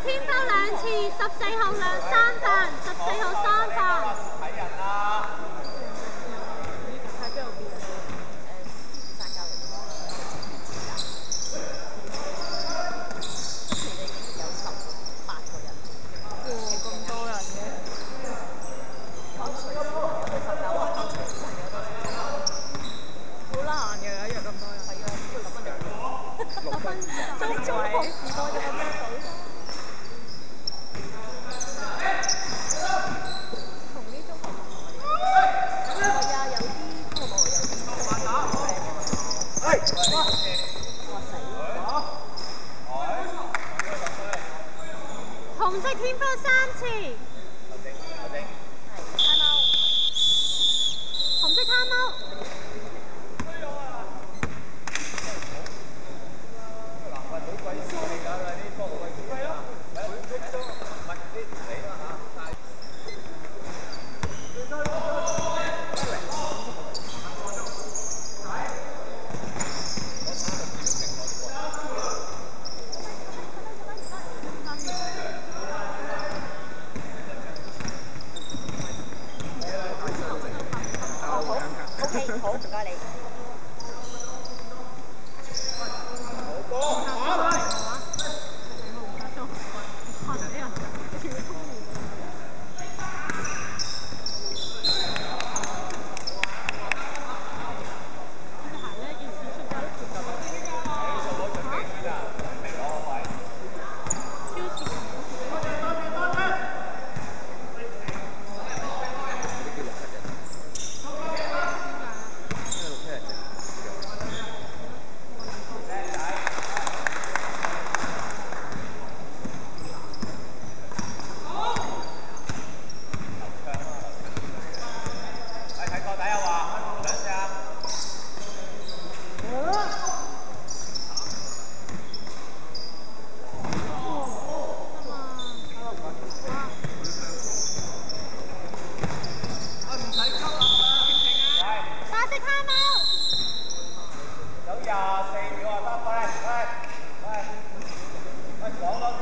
天包两次十四号两三份十四号三份紅色天波三次。紅色貪貓。紅色貪貓。 อ้โห Ball up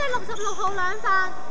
即系六十六号两份。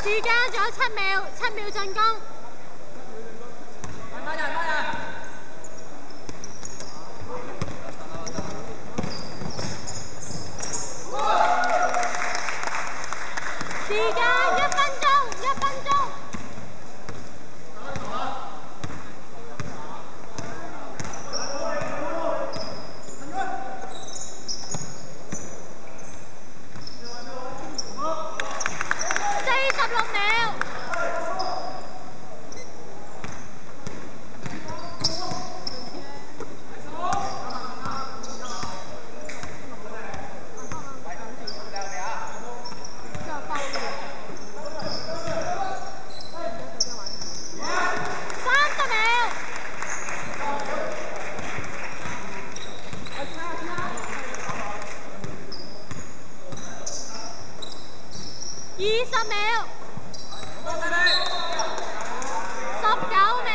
时间仲有七秒，七秒進攻。時間一分鐘，一分鐘。四十六秒。三十秒。二十秒。十九秒。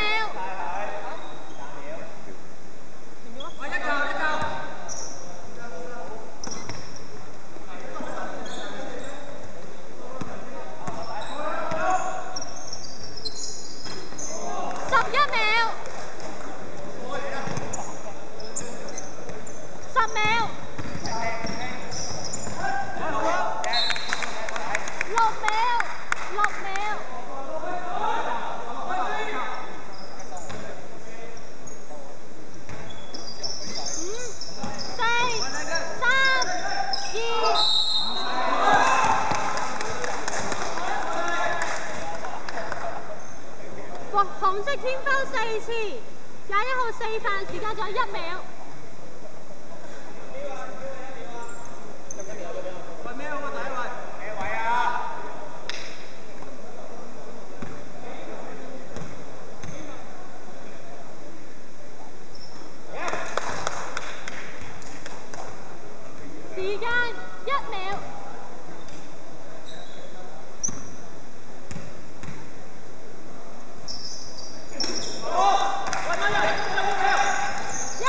十一秒。十秒。六秒。六秒。五、四、三、二。哇！紅色天分四次，廿一號四犯，時間仲有一秒。咩位啊？時間一秒。一。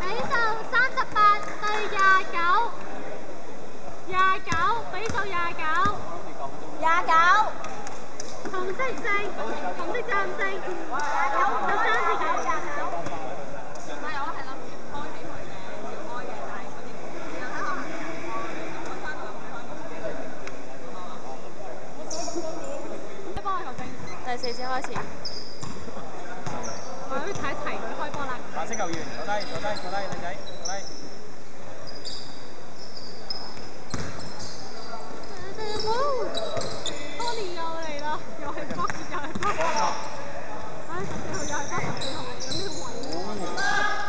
比數三十八對廿九，廿九比數廿九。廿九，紅色正，紅色暫正，有三次球。唔係我係諗住開起佢嘅，要開嘅，但係嗰啲又睇下唔開翻兩分。幫我第四節開始。我要睇一齊佢開波啦。藍色球員，坐低，坐低，坐低，靚仔，坐低。哦多年又嚟啦又去北又去北唉十四号又系北十四号嚟有咩玩啊